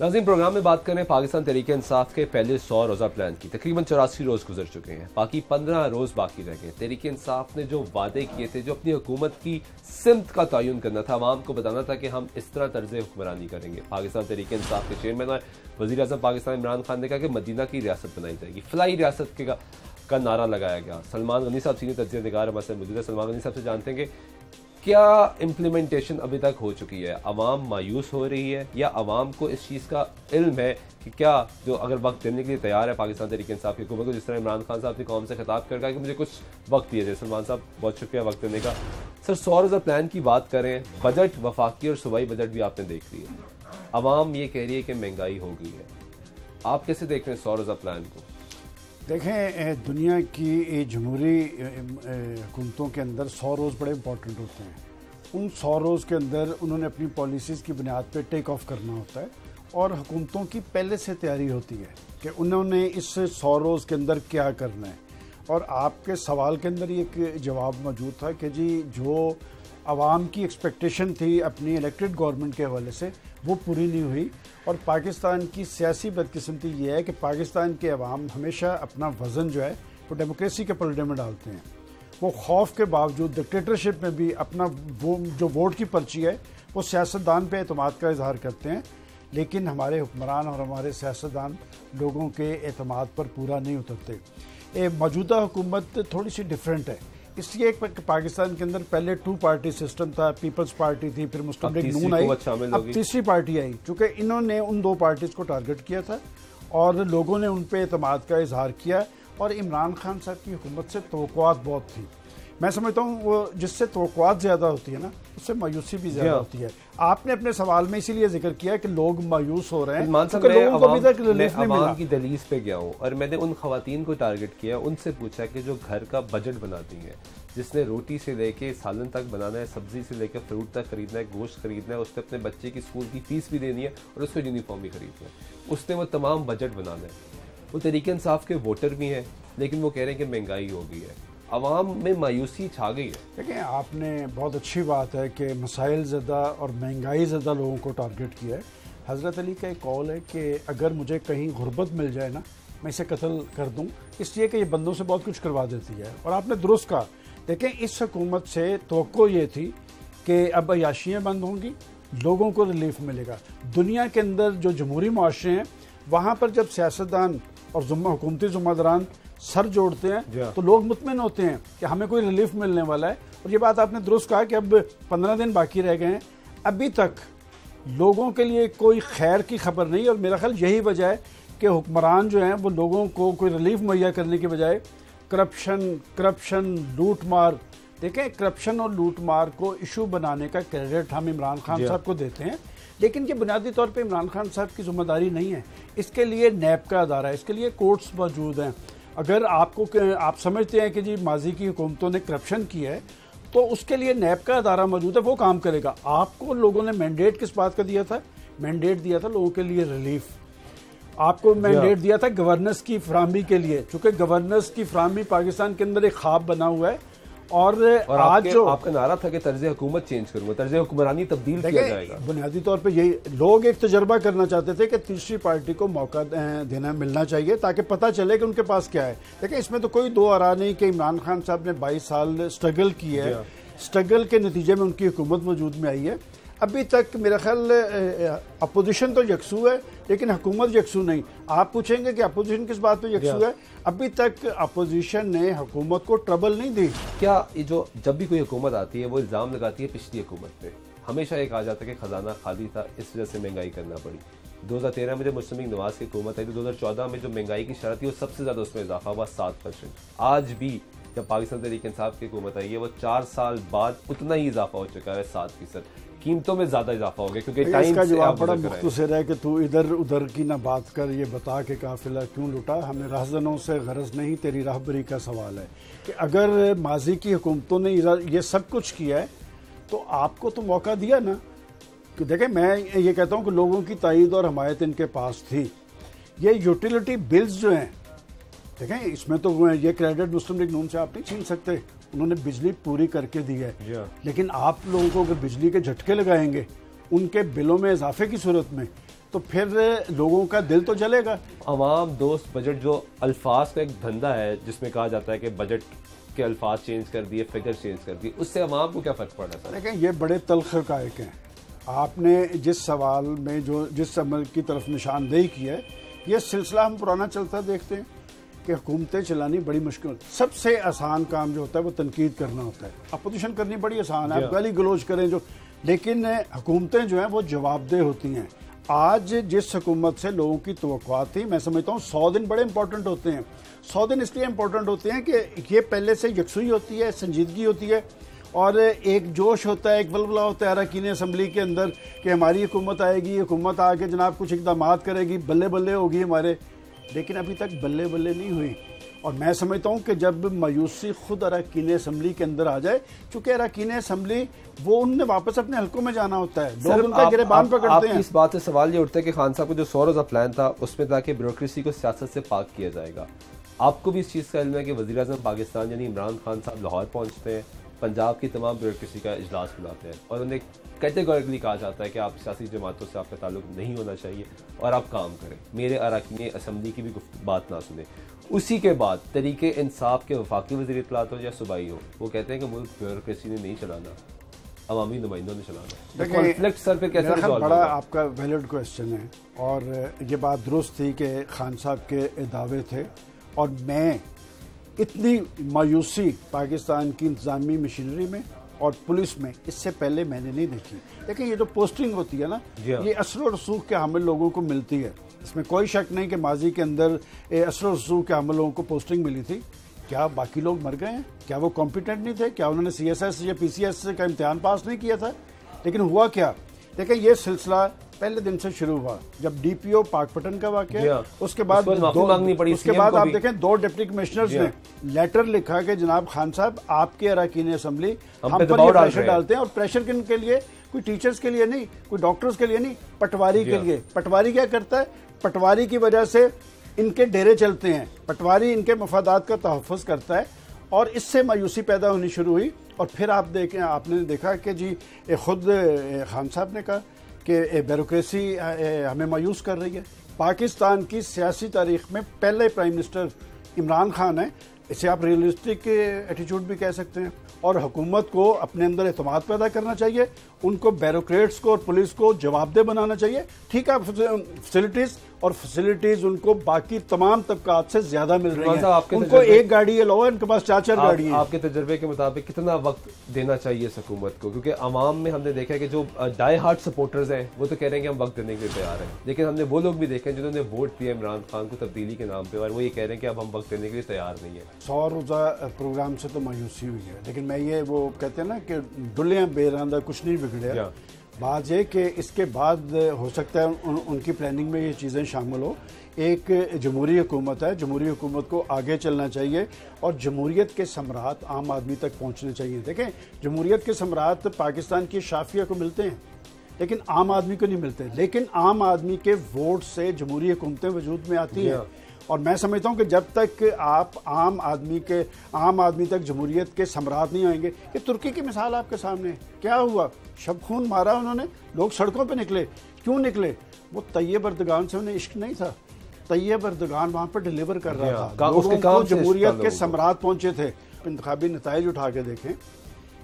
ناظرین پروگرام میں بات کریں پاکستان تحریک انصاف کے پہلے سو روزہ پلان کی۔ تقریباً چوراسی روز گزر چکے ہیں، باقی پندرہ روز باقی رہ گئے۔ تحریک انصاف نے جو وعدے کیے تھے، جو اپنی حکومت کی سمت کا تعین کرنا تھا، عوام کو بتانا تھا کہ ہم اس طرح طرز حکمرانی کریں گے۔ پاکستان تحریک انصاف کے چیئرمین اور وزیر اعظم پاکستان عمران خان نے کہا کہ مدینہ کی ریاست بنائی جائے گی۔ فلائی ریاست کے کا نعرہ لگایا گیا۔ سلمان غنی صاحب سینئر تجزیہ نگار ہمارے موجود ہے سلمان غنی صاحب سے جانتے ہیں کہ کیا امپلیمنٹیشن ابھی تک ہو چکی ہے؟ عوام مایوس ہو رہی ہے یا عوام کو اس چیز کا علم ہے کہ کیا جو اگر وقت دینے کے لیے تیار ہے پاکستان تحریک انصاف کی حکومت کو، جس طرح عمران خان صاحب نے قوم سے خطاب کر کہا کہ مجھے کچھ وقت دیے سلمان صاحب، بہت شکریہ وقت دینے کا۔ سر سو روزہ پلان کی بات کریں، بجٹ وفاقی اور صوبائی بجٹ بھی آپ نے دیکھ لی ہے۔ عوام یہ کہہ رہی ہے کہ مہنگائی ہو گئی ہے۔ آپ کیسے دیکھ رہے ہیں سو روزہ پلان کو؟ دیکھیں دنیا کی جمہوری حکومتوں کے اندر سو روز بڑے امپورٹنٹ ہوتے ہیں۔ ان سو روز کے اندر انہوں نے اپنی پالیسیز کی بنیاد پہ ٹیک آف کرنا ہوتا ہے اور حکومتوں کی پہلے سے تیاری ہوتی ہے کہ انہوں نے اس سو روز کے اندر کیا کرنا ہے۔ اور آپ کے سوال کے اندر یہ ایک جواب موجود تھا کہ جی جو عوام کی ایکسپیکٹیشن تھی اپنی الیکٹڈ گورنمنٹ کے حوالے سے، وہ پوری نہیں ہوئی۔ اور پاکستان کی سیاسی بدقسمتی یہ ہے کہ پاکستان کے عوام ہمیشہ اپنا وزن جو ہے، وہ ڈیموکریسی کے پلڈے میں ڈالتے ہیں۔ وہ خوف کے باوجود ڈکٹیٹرشپ میں بھی اپنا جو ووٹ کی پرچی ہے، وہ سیاستدان پہ اعتماد کا اظہار کرتے ہیں۔ لیکن ہمارے حکمران اور ہمارے سیاستدان لوگوں کے اعتماد پر پورا نہیں اترتے۔ موجودہ حکومت تھوڑی سی ڈیفرنٹ ہے۔ اس لیے پاکستان کے اندر پہلے ٹو پارٹی سسٹم تھا پیپلز پارٹی تھی پھر مسلم لیگ نون آئی اب تیسری پارٹی آئی چونکہ انہوں نے ان دو پارٹیز کو ٹارگٹ کیا تھا اور لوگوں نے ان پہ اعتماد کا اظہار کیا اور عمران خان صاحب کی حکومت سے توقعات بہت تھی میں سمجھتا ہوں وہ جس سے توقعات زیادہ ہوتی ہے نا اس سے مایوسی بھی زیادہ ہوتی ہے۔ آپ نے اپنے سوال میں اسی لیے ذکر کیا کہ لوگ مایوس ہو رہے ہیں عوام کی دلیز پہ گیا ہوں اور میں نے ان خواتین کو ٹارگٹ کیا ان سے پوچھا کہ جو گھر کا بجٹ بناتی ہیں جس نے روٹی سے لے کے سالن تک بنانا ہے سبزی سے لے کے فروٹ تک خریدنا ہے گوشت خریدنا ہے اس نے اپنے بچے کی اسکول کی فیس بھی دینی ہے اور اس پہ یونیفارم بھی خریدنا ہے۔ اس نے وہ تمام بجٹ بنانا ہے وہ طریقے انصاف کے ووٹر بھی ہیں لیکن وہ کہہ رہے ہیں کہ مہنگائی ہو گئی ہے۔ عوام میں مایوسی چھا گئی ہے۔ دیکھیں، آپ نے بہت اچھی بات ہے کہ مسائل زدہ اور مہنگائی زدہ لوگوں کو ٹارگٹ کیا ہے۔ حضرت علی کا ایک کال ہے کہ اگر مجھے کہیں غربت مل جائے نا، میں اسے قتل کر دوں۔ اس لیے کہ یہ بندوں سے بہت کچھ کروا دیتی ہے۔ اور آپ نے درست کہا۔ دیکھیں، اس حکومت سے توقع یہ تھی کہ اب عیاشیاں بند ہوں گی، لوگوں کو ریلیف ملے گا۔ دنیا کے اندر جو جمہوری معاشرے ہیں، وہاں پر جب سیاستدان اور حکومتی ذمہ داران سر جوڑتے ہیں جی ہاں۔ تو لوگ مطمئن ہوتے ہیں کہ ہمیں کوئی ریلیف ملنے والا ہے۔ اور یہ بات آپ نے درست کہا کہ اب پندرہ دن باقی رہ گئے ہیں۔ ابھی تک لوگوں کے لیے کوئی خیر کی خبر نہیں اور میرا خیال یہی وجہ ہے کہ حکمران جو ہیں وہ لوگوں کو کوئی ریلیف مہیا کرنے کے بجائے کرپشن کرپشن لوٹ مار دیکھیں کرپشن اور لوٹ مار کو ایشو بنانے کا کریڈٹ ہم عمران خان جی ہاں۔ صاحب کو دیتے ہیں۔ لیکن یہ بنیادی طور پہ عمران خان صاحب کی ذمہ داری نہیں ہے۔ اس کے لیے نیب کا ادارہ ہے اس کے لیے کورٹس موجود ہیں۔ اگر آپ کو آپ سمجھتے ہیں کہ جی ماضی کی حکومتوں نے کرپشن کی ہے تو اس کے لیے نیب کا ادارہ موجود ہے وہ کام کرے گا۔ آپ کو لوگوں نے مینڈیٹ کس بات کا دیا تھا؟ مینڈیٹ دیا تھا لوگوں کے لیے ریلیف آپ کو مینڈیٹ دیا تھا گورننس کی فراہمی کے لیے چونکہ گورننس کی فراہمی پاکستان کے اندر ایک خواب بنا ہوا ہے۔ اور آج جو آپ کا نعرہ تھا کہ طرز حکومت چینج کروں گا طرز حکمرانی تبدیل کیا جائے گا۔ بنیادی طور پہ یہی لوگ ایک تجربہ کرنا چاہتے تھے کہ تیسری پارٹی کو موقع دینا ملنا چاہیے تاکہ پتہ چلے کہ ان کے پاس کیا ہے۔ دیکھیں اس میں تو کوئی دو آرا نہیں کہ عمران خان صاحب نے بائیس سال سٹرگل کی ہے۔ سٹرگل کے نتیجے میں ان کی حکومت موجود میں آئی ہے۔ ابھی تک میرا خیال اپوزیشن تو یکسو ہے لیکن حکومت یکسو نہیں۔ آپ پوچھیں گے کہ اپوزیشن کس بات پہ یکسو ہے؟ ابھی تک اپوزیشن نے حکومت کو ٹربل نہیں دی۔ کیا جو جب بھی کوئی حکومت آتی ہے وہ الزام لگاتی ہے پچھلی حکومت پہ؟ ہمیشہ ایک آ جاتا ہے کہ خزانہ خالی تھا اس وجہ سے مہنگائی کرنا پڑی۔ دو ہزار تیرہ میں جب مسلم نواز کی حکومت آئی تو دو ہزار چودہ میں جو مہنگائی کی شرح تھی وہ سب سے زیادہ اس میں اضافہ ہوا سات پرسنٹ۔ آج بھی جب پاکستان تحریک انصاف کی حکومت آئی ہے وہ چار سال بعد اتنا ہی اضافہ ہو چکا ہے سات فیصد۔ قیمتوں میں زیادہ اضافہ ہو گیا کیونکہ اس کا جواب بڑا مختصر ہے کہ تو ادھر ادھر کی نہ بات کر یہ بتا کہ قافلہ کیوں لٹا ہمیں رہزنوں سے غرض نہیں تیری رہبری کا سوال ہے کہ اگر ماضی کی حکومتوں نے یہ سب کچھ کیا ہے تو آپ کو تو موقع دیا نا۔ کہ دیکھیں میں یہ کہتا ہوں کہ لوگوں کی تائید اور حمایت ان کے پاس تھی۔ یہ یوٹیلیٹی بلز جو ہیں دیکھیں اس میں تو یہ کریڈٹ مسلم لیگ نون سے آپ نہیں چھین سکتے۔ انہوں نے بجلی پوری کر کے دی ہے۔ جی ہاں۔ لیکن آپ لوگوں کو اگر بجلی کے جھٹکے لگائیں گے ان کے بلوں میں اضافے کی صورت میں تو پھر لوگوں کا دل تو جلے گا۔ عوام دوست بجٹ جو الفاظ کا ایک دھندا ہے جس میں کہا جاتا ہے کہ بجٹ کے الفاظ چینج کر دیے فگر چینج کر دیے اس سے عوام کو کیا فرق پڑ رہا ہے دیکھیں یہ بڑے تلخ حقائق ہیں۔ آپ نے جس سوال میں جو جس عمل کی طرف نشاندہی کی ہے یہ سلسلہ ہم پرانا چلتا دیکھتے ہیں۔ کہ حکومتیں چلانی بڑی مشکل۔ سب سے آسان کام جو ہوتا ہے وہ تنقید کرنا ہوتا ہے۔ اپوزیشن کرنی بڑی آسان ہے آپ گالی گلوچ کریں جو لیکن حکومتیں جو ہیں وہ جواب دہ ہوتی ہیں۔ آج جس حکومت سے لوگوں کی توقعات تھی میں سمجھتا ہوں سو دن بڑے امپورٹنٹ ہوتے ہیں۔ سو دن اس لیے امپورٹنٹ ہوتے ہیں کہ یہ پہلے سے یکسوئی ہوتی ہے سنجیدگی ہوتی ہے۔ اور ایک جوش ہوتا ہے ایک ولولہ ہوتا ہے اراکین اسمبلی کے اندر کہ ہماری حکومت آئے گی حکومت آ کے جناب کچھ اقدامات کرے گی بلے بلے ہوگی ہمارے لیکن ابھی تک بلے بلے نہیں ہوئی۔ اور میں سمجھتا ہوں کہ جب مایوسی خود اراکین اسمبلی کے اندر آ جائے چونکہ اراکین اسمبلی وہ ان نے واپس اپنے حلقوں میں جانا ہوتا ہے۔ لوگ ان کا گربان پکڑتے ہیں۔ اس بات سے سوال یہ اٹھتا ہے کہ خان صاحب کو جو سو روزہ پلان تھا اس میں تھا کہ بیوروکریسی کو سیاست سے پاک کیا جائے گا۔ آپ کو بھی اس چیز کا علم ہے کہ وزیر اعظم پاکستان یعنی عمران خان صاحب لاہور پہنچتے ہیں۔ پنجاب کی تمام بیوروکریسی کا اجلاس بلاتے ہیں اور انہیں کیٹیگوریکلی کہا جاتا ہے کہ آپ سیاسی جماعتوں سے آپ کا تعلق نہیں ہونا چاہیے اور آپ کام کریں۔ میرے اراکین اسمبلی کی بھی بات نہ سنیں۔ اسی کے بعد طریقے انصاف کے وفاقی وزیر اطلاعات ہو یا صوبائی ہو وہ کہتے ہیں کہ ملک بیوروکریسی نے نہیں چلانا عوامی نمائندوں نے چلانا۔ سر پہ کیسے بڑا آپ کا ویلڈ کوشچن ہے اور یہ بات درست تھی کہ خان صاحب کے دعوے تھے اور میں اتنی مایوسی پاکستان کی انتظامی مشینری میں اور پولیس میں اس سے پہلے میں نے نہیں دیکھی۔ لیکن یہ جو پوسٹنگ ہوتی ہے نا جی ہاں۔ یہ اثر و رسوخ کے حامل لوگوں کو ملتی ہے۔ اس میں کوئی شک نہیں کہ ماضی کے اندر اثر و رسوخ کے حامل لوگوں کو پوسٹنگ ملی تھی۔ کیا باقی لوگ مر گئے ہیں؟ کیا وہ کمپیٹنٹ نہیں تھے؟ کیا انہوں نے سی ایس ایس یا پی سی ایس کا امتحان پاس نہیں کیا تھا؟ لیکن ہوا کیا؟ دیکھیں یہ سلسلہ پہلے دن سے شروع ہوا۔ جب ڈی پی او پاک پٹن کا واقعہ جی ہاں۔ اس کے بعد اس کے بعد آپ دیکھیں دو ڈپٹی کمشنرز جی نے ہاں۔ لیٹر لکھا کہ جناب خان صاحب آپ کے اراکین اسمبلی ہم پر یہ پریشر ڈالتے ہیں اور پریشر کن کے لیے؟ کوئی ٹیچرز کے لیے نہیں کوئی ڈاکٹرز کے لیے نہیں پٹواری جی کے ہاں۔ لیے۔ پٹواری کیا کرتا ہے؟ پٹواری کی وجہ سے ان کے ڈیرے چلتے ہیں۔ پٹواری ان کے مفادات کا تحفظ کرتا ہے اور اس سے مایوسی پیدا ہونی شروع ہوئی۔ اور پھر آپ دیکھیں، آپ نے دیکھا کہ جی خود خان صاحب نے کہا کہ بیوروکریسی ہمیں مایوس کر رہی ہے۔ پاکستان کی سیاسی تاریخ میں پہلے پرائم منسٹر عمران خان ہیں، اسے آپ ریئلسٹک ایٹیچیوڈ بھی کہہ سکتے ہیں۔ اور حکومت کو اپنے اندر اعتماد پیدا کرنا چاہیے، ان کو بیوروکریٹس کو اور پولیس کو جواب دہ بنانا چاہیے۔ ٹھیک ہے فیسلٹیز اور فیسلٹیز ان کو باقی تمام طبقات سے زیادہ مل رہی ہیں۔ ان کو ایک گاڑی لو ان کے پاس چار چار گاڑی ہیں۔ آپ کے تجربے کے مطابق کتنا وقت دینا چاہیے اس حکومت کو؟ کیونکہ عوام میں ہم نے دیکھا کہ جو ڈائی ہارٹ سپورٹرز ہیں وہ تو کہہ رہے ہیں کہ ہم وقت دینے کے لیے تیار ہیں۔ لیکن ہم نے وہ لوگ بھی دیکھے جنہوں نے ووٹ دیا عمران خان کو تبدیلی کے نام پہ اور وہ یہ کہہ رہے ہیں کہ اب ہم وقت دینے کے لیے تیار نہیں ہیں۔ سو روزہ پروگرام سے تو مایوسی ہوئی ہے لیکن میں یہ وہ کہتے ہیں نا کہ ڈلیاں بے راندہ کچھ نہیں بگڑے بات یہ کہ اس کے بعد ہو سکتا ہے ان کی پلاننگ میں یہ چیزیں شامل ہو ایک جمہوری حکومت ہے۔ جمہوری حکومت کو آگے چلنا چاہیے اور جمہوریت کے سمراٹ عام آدمی تک پہنچنے چاہیے۔ دیکھیں، جمہوریت کے سمراٹ پاکستان کی شافیہ کو ملتے ہیں، لیکن عام آدمی کو نہیں ملتے۔ لیکن عام آدمی کے ووٹ سے جمہوری حکومتیں وجود میں آتی ہیں۔ جی ہاں۔ اور میں سمجھتا ہوں کہ جب تک آپ عام آدمی کے عام آدمی تک جمہوریت کے سمراٹ نہیں آئیں گے کہ ترکی کی مثال آپ کے سامنے کیا ہوا؟ شب خون مارا انہوں نے لوگ سڑکوں پہ نکلے۔ کیوں نکلے؟ وہ طیب اردگان سے انہیں عشق نہیں تھا۔ طیب اردگان وہاں پر ڈیلیور کر رہا تھا۔ لوگوں کو جمہوریت کے سمراٹ پہنچے تھے۔ انتخابی نتائج اٹھا کے دیکھیں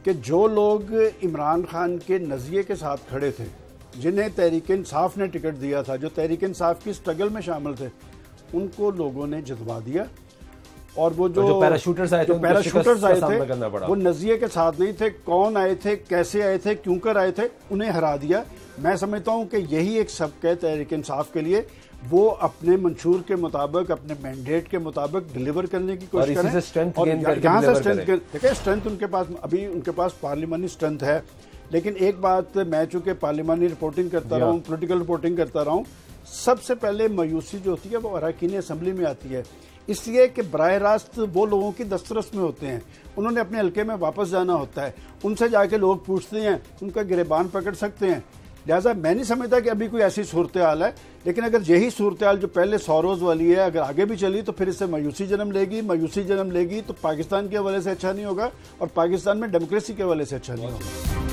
کہ جو لوگ عمران خان کے نظریے کے ساتھ کھڑے تھے جنہیں تحریک انصاف نے ٹکٹ دیا تھا جو تحریک انصاف کی سٹرگل میں شامل تھے ان کو لوگوں نے جذبا دیا اور وہ جو پیراشوٹرز آئے تھے وہ نظریے کے ساتھ نہیں تھے کون آئے تھے کیسے آئے تھے کیوں کر آئے تھے انہیں ہرا دیا۔ میں سمجھتا ہوں کہ یہی ایک سبق ہے تحریک انصاف کے لیے وہ اپنے منشور کے مطابق اپنے مینڈیٹ کے مطابق ڈلیور کرنے کی کوشش کریں اور یہاں سے اسٹرینتھ دیکھیں اسٹرینتھ ان کے پاس ابھی ان کے پاس پارلیمانی اسٹرینتھ ہے۔ لیکن ایک بات میں چونکہ پارلیمانی رپورٹنگ کرتا رہا ہوں پولیٹیکل رپورٹنگ کرتا رہا ہوں سب سے پہلے مایوسی جو ہوتی ہے وہ اراکین اسمبلی میں آتی ہے۔ اس لیے کہ براہ راست وہ لوگوں کی دسترس میں ہوتے ہیں۔ انہوں نے اپنے حلقے میں واپس جانا ہوتا ہے۔ ان سے جا کے لوگ پوچھتے ہیں، ان کا گریبان پکڑ سکتے ہیں۔ لہٰذا میں نہیں سمجھتا کہ ابھی کوئی ایسی صورتحال ہے، لیکن اگر یہی صورتحال جو پہلے سو روز والی ہے، اگر آگے بھی چلی تو پھر اس سے مایوسی جنم لے گی۔ مایوسی جنم لے گی تو پاکستان کے حوالے سے اچھا نہیں ہوگا اور پاکستان میں ڈیموکریسی کے حوالے سے اچھا نہیں ہوگا۔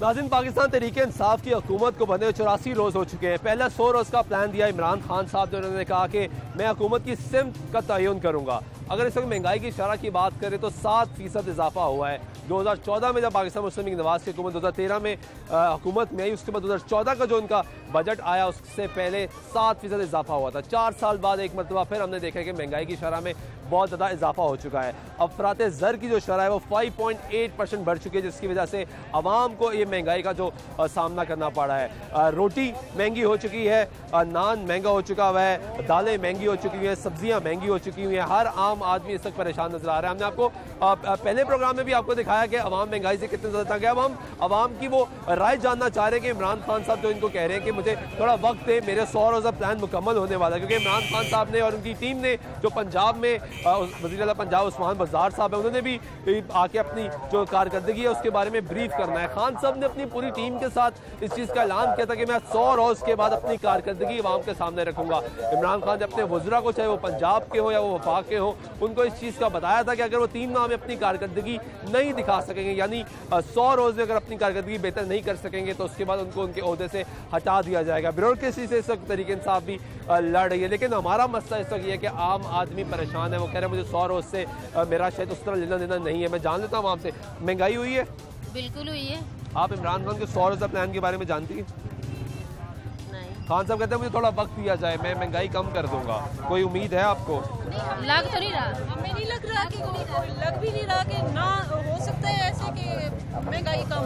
ناظرین پاکستان تحریک انصاف کی حکومت کو بنے چوراسی روز ہو چکے ہیں۔ پہلا سو روز کا پلان دیا عمران خان صاحب نے، انہوں نے کہا کہ میں حکومت کی سمت کا تعین کروں گا۔ اگر اس وقت مہنگائی کی شرح کی بات کریں تو سات فیصد اضافہ ہوا ہے۔ دو ہزار چودہ میں جب پاکستان مسلم لیگ نواز کی حکومت، دو ہزار تیرہ میں حکومت میں آئی، اس کے بعد دو ہزار چودہ کا جو ان کا بجٹ آیا، اس سے پہلے سات فیصد اضافہ ہوا تھا۔ چار سال بعد ایک مرتبہ پھر ہم نے دیکھا کہ مہنگائی کی شرح میں بہت زیادہ اضافہ ہو چکا ہے۔ افراد زر کی جو شرح ہے وہ فائیو پوائنٹ ایٹ پرسینٹ بڑھ چکی ہے، جس کی وجہ سے عوام کو یہ مہنگائی کا جو سامنا کرنا پڑ رہا ہے روٹی مہنگی ہو چکی ہے نان مہنگا ہو چکا ہوا ہے، دالیں مہنگی ہو چکی ہوئی ہیں، سبزیاں مہنگی ہو چکی ہوئی ہیں، ہر عام آدمی اس وقت پریشان نظر آ رہا ہے۔ ہم نے آپ کو پہلے پروگرام میں بھی آپ کو دکھایا کہ عوام مہنگائی سے کتنے زیادہ تنگ ہے۔ اب ہم عوام کی وہ رائے جاننا چاہ رہے ہیں کہ عمران خان صاحب جو ان کو کہہ رہے ہیں کہ مجھے تھوڑا وقت دے، میرے سو روزہ پلان مکمل ہونے والا ہے۔ کیونکہ عمران خان صاحب نے اور ان کی ٹیم نے جو پنجاب میں وزیر اللہ پنجاب عثمان بزار صاحب ہیں، انہوں نے بھی آ کے اپنی جو کارکردگی ہے اس کے بارے میں بریف کرنا ہے۔ خان صاحب نے اپنی پوری ٹیم کے ساتھ اس چیز کا اعلان کیا تھا کہ میں سو روز کے بعد اپنی کارکردگی عوام کے سامنے رکھوں گا۔ عمران خان نے اپنے وزراء کو، چاہے وہ پنجاب کے ہوں یا وہ وفاق کے ہوں، ان کو اس چیز کا بتایا تھا کہ اگر وہ تین ماہ میں اپنی کارکردگی نہیں دکھا سکیں گے یعنی سو روز میں اگر اپنی کارکردگی بہتر نہیں کر سکیں گے، تو اس کے بعد ان کو ان کے عہدے سے ہٹا دیا جائے گا۔ بیوروکریسی سے اس وقت طریقے انصاف بھی لڑ رہی ہے۔ لیکن ہمارا مسئلہ اس وقت یہ ہے کہ عام آدمی پریشان ہے، وہ کہہ رہے ہیں مجھے سو روز سے میرا شاید اس طرح لینا دینا نہیں ہے میں جان لیتا ہوں آپ سے۔ مہنگائی ہوئی ہے؟ بالکل ہوئی ہے۔ آپ عمران خان کے سو روزہ پلان کے بارے میں جانتی ہیں؟ خان صاحب کہتے ہیں مجھے تھوڑا وقت دیا جائے میں مہنگائی کم کر دوں گا۔ کوئی امید ہے آپ کو؟ لگ تو نہیں رہا۔ ہمیں نہیں لگ رہا کہ لگ بھی نہیں رہا کہ نہ ہو سکتا ہے ایسے کہ مہنگائی کم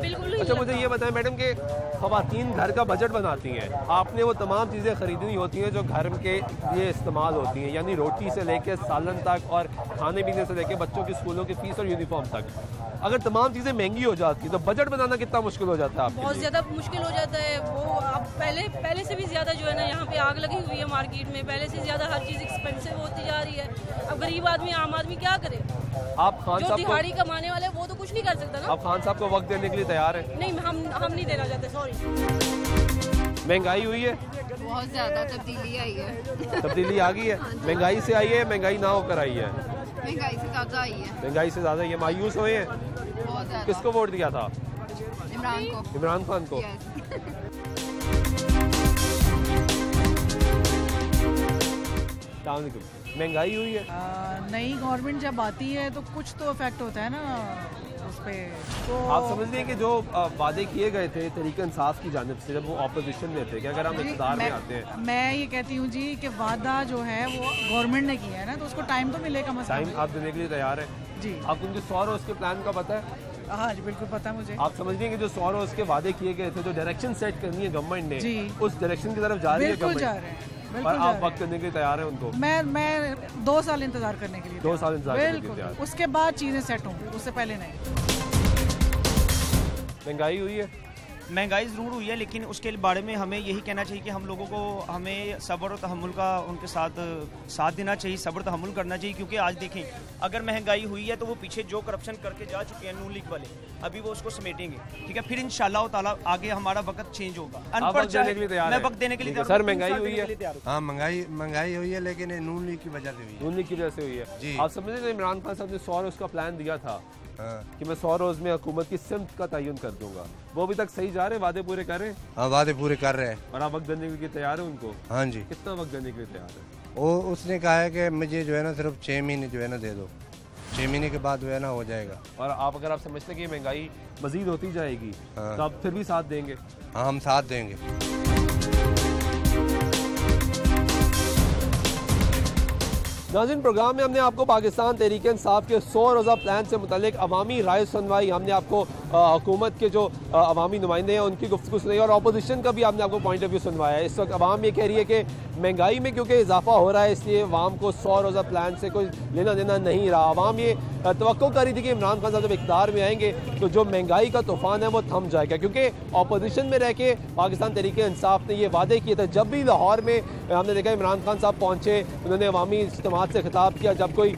بالکل اچھا مجھے یہ بتائیں میڈم کہ خواتین گھر کا بجٹ بناتی ہیں۔ آپ نے وہ تمام چیزیں خریدنی ہوتی ہیں جو گھر کے لیے استعمال ہوتی ہیں یعنی روٹی سے لے کے سالن تک اور کھانے پینے سے لے کے بچوں کی اسکولوں کی فیس اور یونیفارم تک۔ اگر تمام چیزیں مہنگی ہو جاتی ہیں تو بجٹ بنانا کتنا مشکل ہو جاتا ہے آپ بہت زیادہ مشکل ہو جاتا ہے۔ وہ آپ پہلے سے پہلے سے بھی زیادہ جو ہے نا یہاں پہ آگ لگی ہوئی ہے مارکیٹ میں پہلے سے زیادہ ہر چیز ایکسپینسو ہوتی جا رہی ہے۔ اب غریب آدمی عام آدمی کیا کرے؟ آپ جو دہاڑی کمانے والے وہ تو کچھ نہیں کر سکتا نا۔ آپ خان صاحب کو وقت دینے کے لیے تیار ہیں؟ نہیں ہم ہم نہیں دینا چاہتے سوری مہنگائی ہوئی ہے؟ بہت زیادہ تبدیلی آئی ہے۔ تبدیلی آ گئی ہے؟ ہاں جی۔ مہنگائی سے آئی ہے مہنگائی نہ ہو کر آئی ہے؟ مہنگائی سے زیادہ آئی ہے۔ مہنگائی سے زیادہ یہ مایوس ہوئے ہیں؟ کس کو ووٹ دیا تھا؟ عمران کو۔ عمران خان کو۔ السلام علیکم مہنگائی ہوئی ہے؟ نئی گورنمنٹ جب آتی ہے تو کچھ تو افیکٹ ہوتا ہے نا اس پہ۔ آپ سمجھ لیں کہ جو وعدے کیے گئے تھے طریقہ انصاف کی جانب سے جب وہ اپوزیشن میں تھے کہ اگر ہم جی، اقتدار میں آتے ہیں۔ میں یہ کہتی ہوں جی کہ وعدہ جو ہے وہ گورنمنٹ نے کیا ہے نا تو اس کو ٹائم تو ملے گا مسئلہ ٹائم آپ دینے کے لیے تیار ہیں۔ جی۔ آپ ان کے سور اور اس کے پلان کا پتہ ہے؟ ہاں جی بالکل پتا مجھے۔ آپ سمجھ گئے کہ جو سو روز کے وعدے کیے گئے تھے جو ڈائریکشن سیٹ کرنی ہے گورنمنٹ نے جی۔ اس ڈائریکشن کی طرف جا رہی ہے پر آپ وقت کرنے کے لیے تیار ہیں ان کو؟ میں میں دو سال انتظار کرنے کے لیے دو سال انتظار کرنے کے لیے تیار اس کے بعد چیزیں سیٹ ہوں اس سے پہلے نہیں۔ مہنگائی ہوئی ہے؟ مہنگائی ضرور ہوئی ہے لیکن اس کے بارے میں ہمیں یہی کہنا چاہیے کہ ہم لوگوں کو ہمیں صبر و تحمل کا ان کے ساتھ ساتھ دینا چاہیے صبر تحمل کرنا چاہیے کیونکہ آج دیکھیں اگر مہنگائی ہوئی ہے تو وہ پیچھے جو کرپشن کر کے جا چکے ہیں نون لیگ والے ابھی وہ اس کو سمیٹیں گے ٹھیک ہے؟ پھر ان شاء اللہ تعالیٰ آگے ہمارا وقت چینج ہوگا۔ ان پڑھ میں وقت دینے کے لیے سر مہنگائی ہوئی ہے۔ ہاں مہنگائی مہنگائی ہوئی ہے لیکن نون لیگ کی وجہ سے ہوئی نون لیگ کی وجہ سے ہوئی ہے۔ جی۔ آپ سمجھ رہے ہیں عمران خان صاحب نے سو روز کا پلان دیا تھا ہاں۔ کہ میں سو روز میں حکومت کی سمت کا تعین کر دوں گا۔ وہ ابھی تک صحیح جا رہے وعدے پورے کر رہے ہیں؟ ہاں وعدے پورے کر رہے ہیں۔ اور آپ وقت دینے کے لیے تیار ہیں ان کو؟ ہاں جی۔ کتنا وقت دینے کے لیے تیار ہے وہ اس نے کہا ہے کہ مجھے جو ہے نا صرف چھ مہینے جو ہے نا دے دو۔ چھ مہینے کے بعد جو ہے نا ہو جائے گا۔ اور آپ اگر آپ سمجھتے ہیں کہ مہنگائی مزید ہوتی جائے گی ہاں۔ تو آپ پھر بھی ساتھ دیں گے؟ ہاں ہم ساتھ دیں گے۔ ناظرین، پروگرام میں ہم نے آپ کو پاکستان تحریک انصاف کے سو روزہ پلان سے متعلق عوامی رائے سنوائی۔ ہم نے آپ کو حکومت کے جو عوامی نمائندے ہیں، ان کی گفتگو سنائی اور اپوزیشن کا بھی ہم نے آپ کو پوائنٹ آف ویو سنوایا ہے۔ اس وقت عوام یہ کہہ رہی ہے کہ مہنگائی میں کیونکہ اضافہ ہو رہا ہے، اس لیے عوام کو سو روزہ پلان سے کچھ لینا دینا نہیں رہا۔ عوام یہ توقع کر رہی تھی کہ عمران خان صاحب جب میں آئیں گے تو جو مہنگائی کا طوفان ہے وہ تھم جائے گا، کیونکہ اپوزیشن میں رہ کے پاکستان طریقہ انصاف نے یہ وعدے کیے تھے۔ جب بھی لاہور میں ہم نے دیکھا عمران خان صاحب پہنچے، انہوں نے عوامی اجتماعات سے خطاب کیا۔ جب کوئی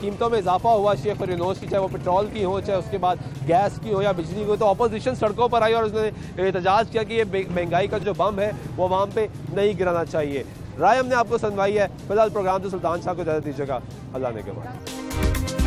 قیمتوں میں اضافہ ہوا، شیخ فرینوس کی، چاہے وہ پٹرول کی ہو، چاہے اس کے بعد گیس کی ہو یا بجلی کی ہو، تو اپوزیشن سڑکوں پر آئی اور اس نے احتجاج کیا کہ یہ مہنگائی کا جو بم ہے، وہ عوام پہ نہیں گرانا چاہیے۔ رائے ہم نے آپ کو سنوائی ہے۔ فی الحال پروگرام تو سلطان شاہ کو زیادہ دیجیے گا۔ اللہ نے کے بعد